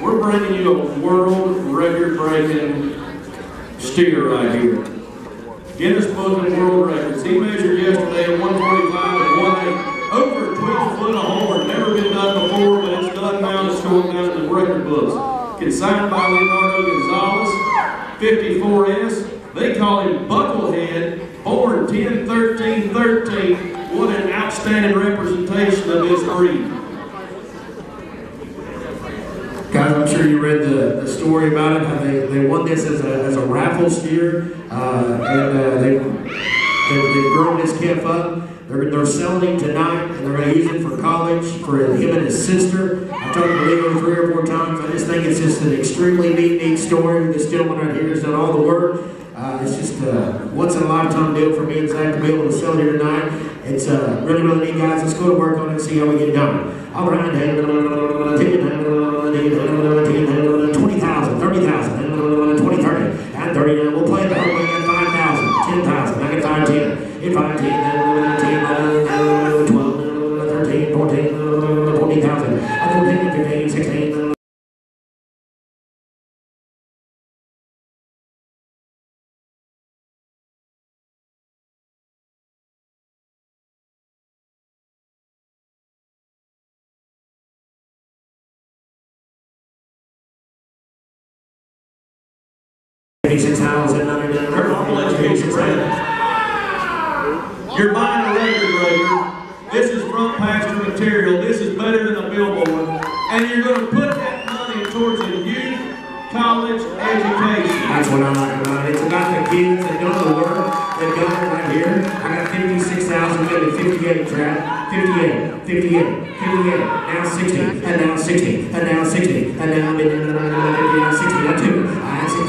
We're bringing you a world record-breaking steer right here. Guinness Book of World Records. He measured yesterday at 145 and one over 12 foot A horn. Never been done before, but it's done now. It's going down in the record books. Consigned by Leonardo Gonzalez, 54S. They call him Bucklehead, born 10 13 13. What an outstanding representation of his breed. Guys, I'm sure you read the, the story about it, how they, they won this as a, as a raffle steer, uh, and uh, they, they, they've grown this calf up. They're, they're selling tonight, and they're going to use it for college for him and his sister. I talked to Leo three or four times. I just think it's just an extremely neat, neat story. This gentleman right here has done all the work. Uh, it's just in a lifetime deal for me and Zach to be able to sell here tonight. It's uh, really, really neat, guys. Let's go to work on it and see how we get done. All right, Thousand, nine hundred, eighty-six thousand. You're buying a record breaker. This is front pasture material. This is better than a billboard. And you're going to put that money towards a youth college education. That's what I like about it. It's about the kids that go to work, that go right here. I got fifty-six thousand, maybe fifty-eight, Trap. Fifty-eight, fifty-eight, fifty-eight, now sixty, and now sixty, and now sixty, and now, and now sixty, now two. I had sixty-two, now, now,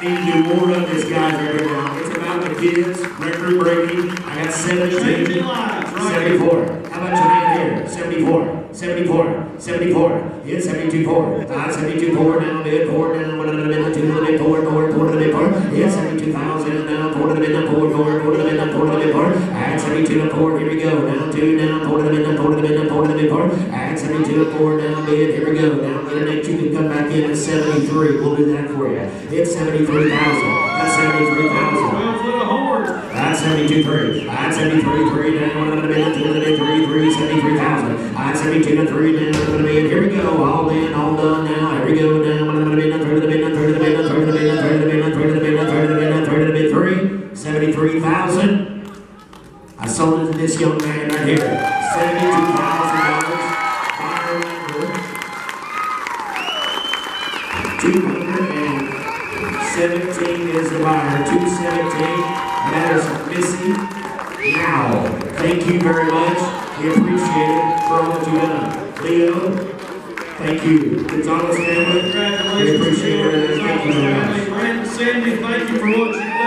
Need to do more of this, guys, right now. It's about the kids, record breaking. I got 17. Lives, 74. How about your man here? 74. 74. 74. It's 72 4. Uh, 72 4 now, mid 4 now, 1 to the mid, 2 to the mid, 4, 4, 4 to the mid, 4. It's 72,000 now, 4 to the mid, 4, 4, 4 to the mid, 4 to the mid, 4. Add 72 and 4, here we go. Now 2 now, 4 to the mid, 4 to the mid, 4 to the mid, 4. Add 72 and 4 now, mid, here we go. Now 8, you can come back in at 73. We'll do that for you. It's 73,000. That's 73,000. 12 foot of horns. That's 72 3. That's 73 3. Now one of the minute, two of the minute, 3 3, 73,000. That's 72 to 3. Now one of the minute. Here we go. All in, all done now. Here we go. Now one of the minute, 3 to the minute, 3 to the minute, 3 to the minute, 3 to the minute, 3 to the minute, 3 to the minute, 3 to the minute, 3. 73,000. I sold it to this young man right here. $72,000. Fire record. 217 is the buyer. 217. And that is Missy Now. Thank you very much. We appreciate it for all that you've done. Leo, thank you. Gonzalez family, we appreciate it. Thank you very much. Brent and Cindy, thank you for you